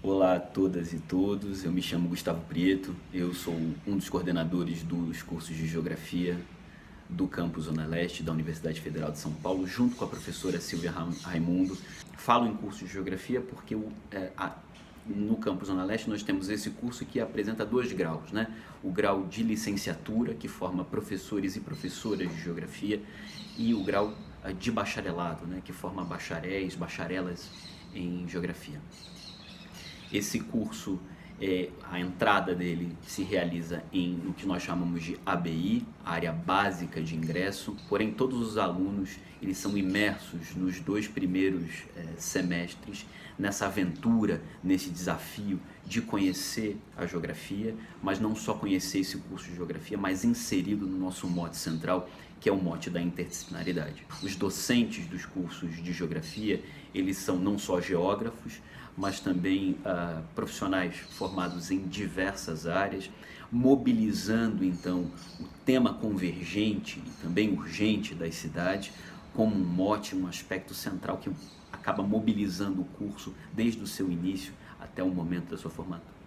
Olá a todas e todos, eu me chamo Gustavo Prieto, eu sou um dos coordenadores dos cursos de Geografia do campus Zona Leste da Universidade Federal de São Paulo, junto com a professora Silvia Raimundo. Falo em curso de Geografia porque é, no campus Zona Leste nós temos esse curso que apresenta dois graus, né? O grau de licenciatura, que forma professores e professoras de Geografia, e o grau eh, de bacharelado, né? Que forma bacharéis, bacharelas em Geografia. Esse curso, é, a entrada dele se realiza em o que nós chamamos de ABI, área básica de ingresso, porém todos os alunos eles são imersos nos dois primeiros é, semestres nessa aventura, nesse desafio de conhecer a geografia, mas não só conhecer esse curso de geografia, mas inserido no nosso mote central, que é o mote da interdisciplinaridade. Os docentes dos cursos de geografia, eles são não só geógrafos, mas também uh, profissionais formados em diversas áreas, mobilizando então o tema convergente e também urgente das cidades como um mote, um aspecto central que acaba mobilizando o curso desde o seu início até o momento da sua formatura.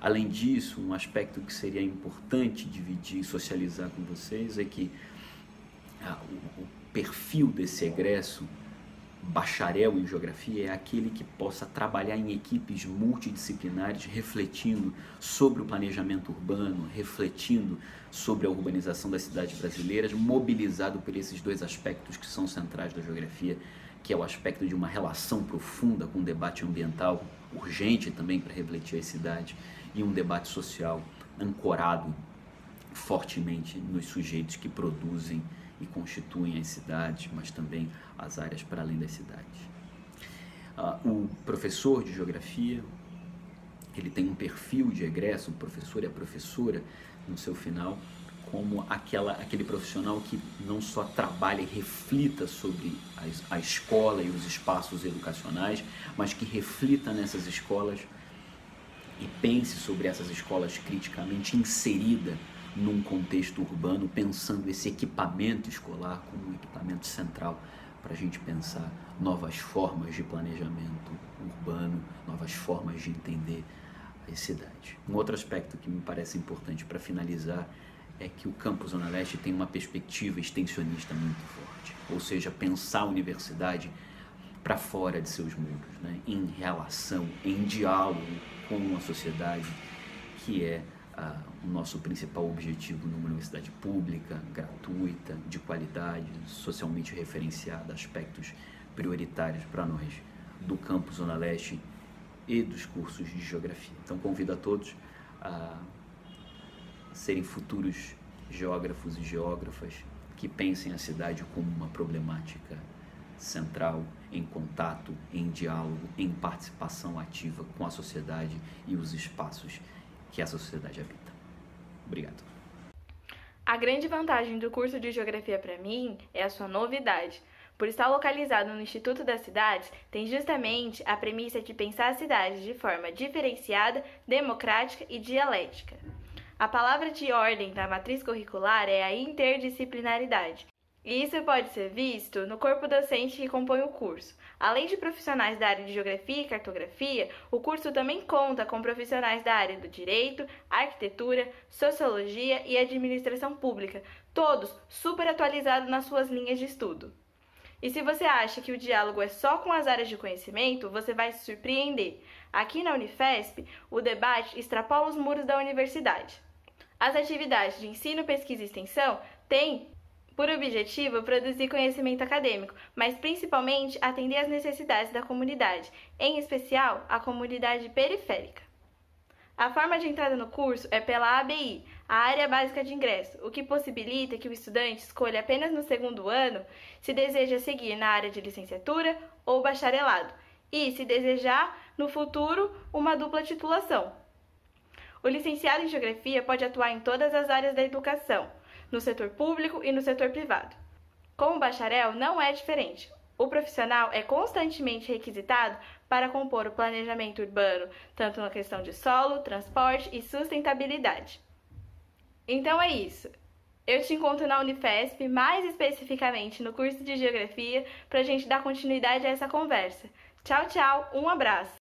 Além disso, um aspecto que seria importante dividir e socializar com vocês é que perfil desse egresso bacharel em geografia é aquele que possa trabalhar em equipes multidisciplinares, refletindo sobre o planejamento urbano, refletindo sobre a urbanização das cidades brasileiras, mobilizado por esses dois aspectos que são centrais da geografia, que é o aspecto de uma relação profunda com o debate ambiental, urgente também para refletir as cidades, e um debate social ancorado fortemente nos sujeitos que produzem e constituem as cidades, mas também as áreas para além das cidades. Uh, o professor de geografia, ele tem um perfil de egresso, o professor e a professora, no seu final, como aquela, aquele profissional que não só trabalha e reflita sobre a, a escola e os espaços educacionais, mas que reflita nessas escolas e pense sobre essas escolas criticamente inserida num contexto urbano, pensando esse equipamento escolar como um equipamento central para a gente pensar novas formas de planejamento urbano, novas formas de entender as cidades. Um outro aspecto que me parece importante para finalizar é que o campus Zona Leste tem uma perspectiva extensionista muito forte, ou seja, pensar a universidade para fora de seus muros, né? em relação, em diálogo com a sociedade, que é o nosso principal objetivo numa universidade pública, gratuita, de qualidade, socialmente referenciada, aspectos prioritários para nós do campus Zona Leste e dos cursos de geografia. Então convido a todos a serem futuros geógrafos e geógrafas que pensem a cidade como uma problemática central em contato, em diálogo, em participação ativa com a sociedade e os espaços que essa sociedade habita. Obrigado. A grande vantagem do curso de Geografia para mim é a sua novidade. Por estar localizado no Instituto das Cidades, tem justamente a premissa de pensar a cidade de forma diferenciada, democrática e dialética. A palavra de ordem da matriz curricular é a interdisciplinaridade, e isso pode ser visto no corpo docente que compõe o curso. Além de profissionais da área de geografia e cartografia, o curso também conta com profissionais da área do direito, arquitetura, sociologia e administração pública, todos super atualizados nas suas linhas de estudo. E se você acha que o diálogo é só com as áreas de conhecimento, você vai se surpreender. Aqui na Unifesp, o debate extrapola os muros da universidade. As atividades de ensino, pesquisa e extensão têm por objetivo produzir conhecimento acadêmico, mas principalmente atender às necessidades da comunidade, em especial a comunidade periférica. A forma de entrada no curso é pela ABI, a Área Básica de Ingresso, o que possibilita que o estudante escolha apenas no segundo ano se deseja seguir na área de licenciatura ou bacharelado, e, se desejar, no futuro, uma dupla titulação. O licenciado em Geografia pode atuar em todas as áreas da educação no setor público e no setor privado. Com o bacharel não é diferente. O profissional é constantemente requisitado para compor o planejamento urbano, tanto na questão de solo, transporte e sustentabilidade. Então é isso. Eu te encontro na Unifesp, mais especificamente no curso de Geografia, para a gente dar continuidade a essa conversa. Tchau, tchau, um abraço!